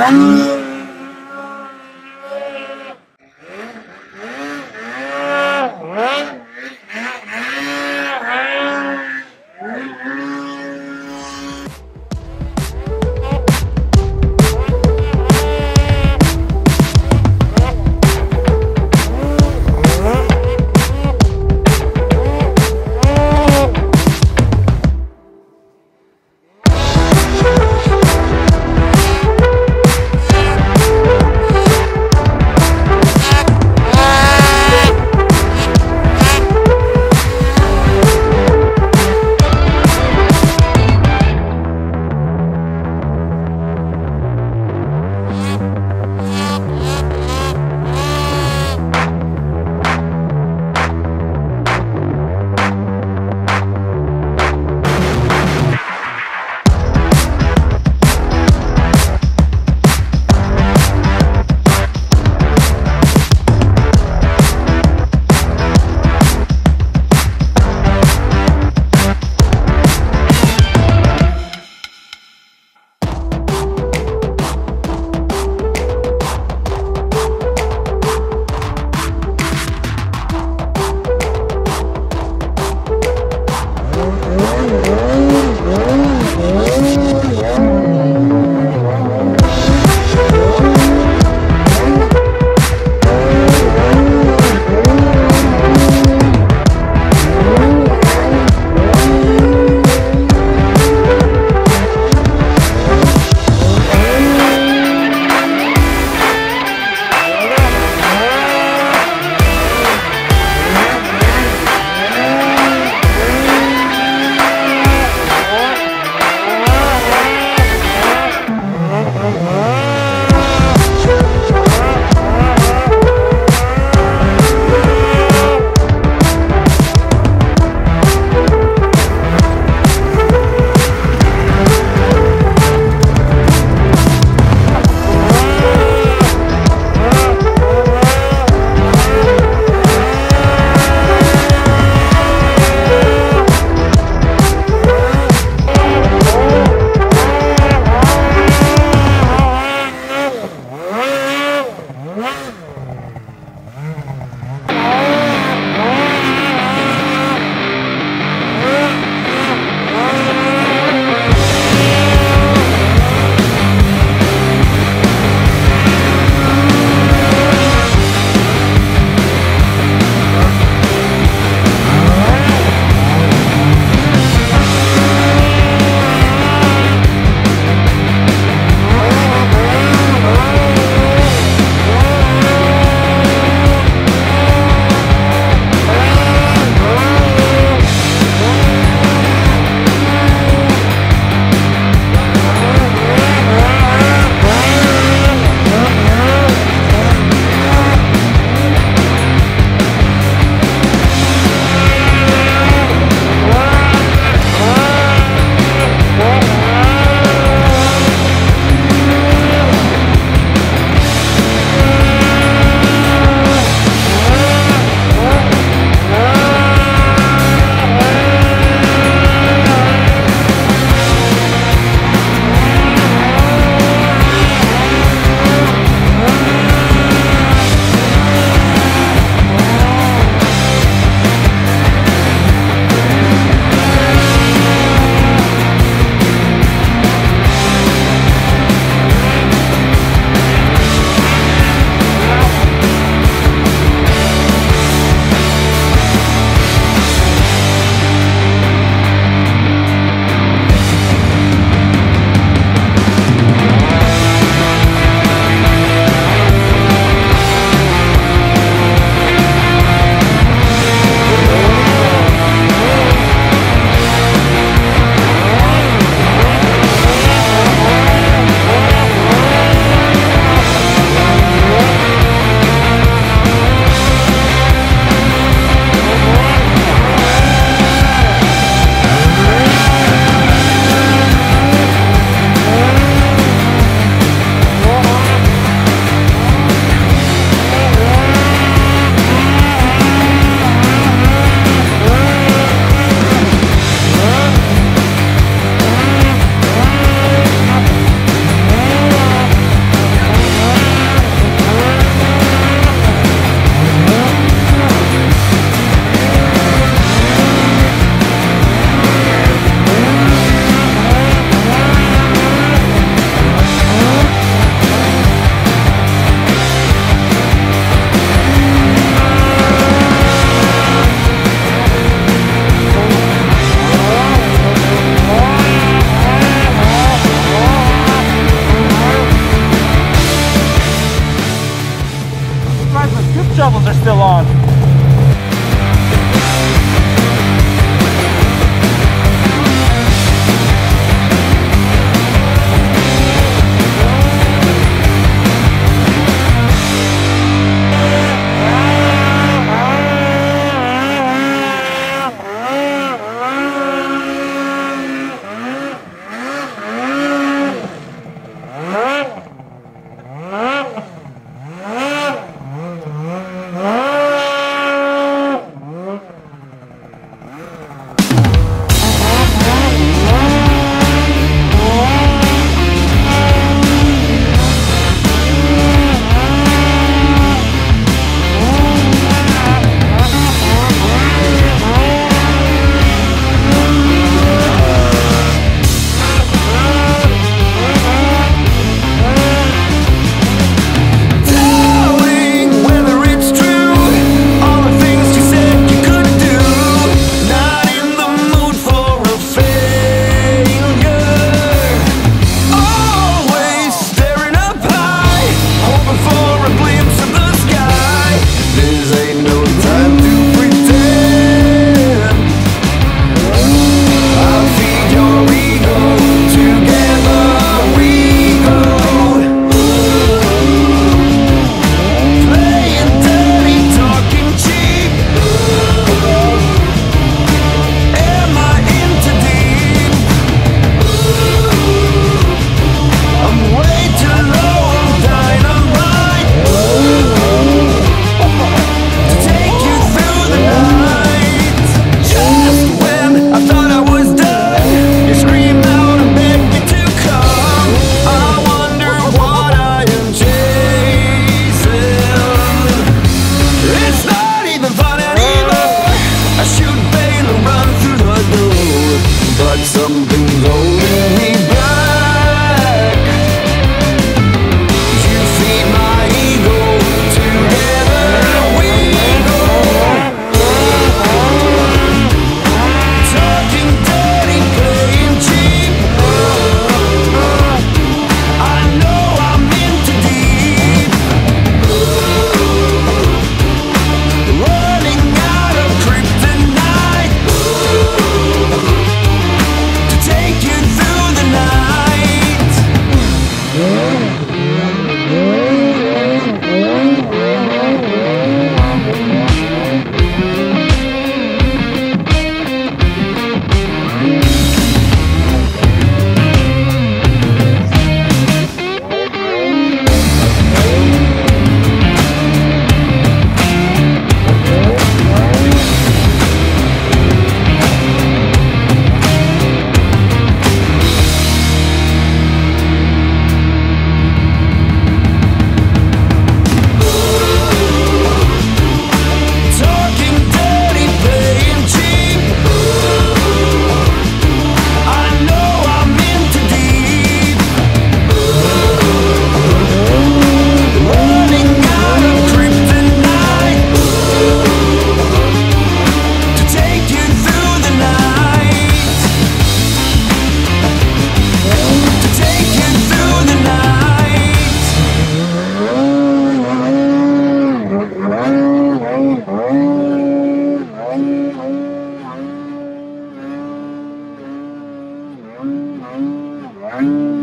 Thank shovels are still on. something's low. Oh, Bye.